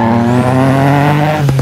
Mm-hmm.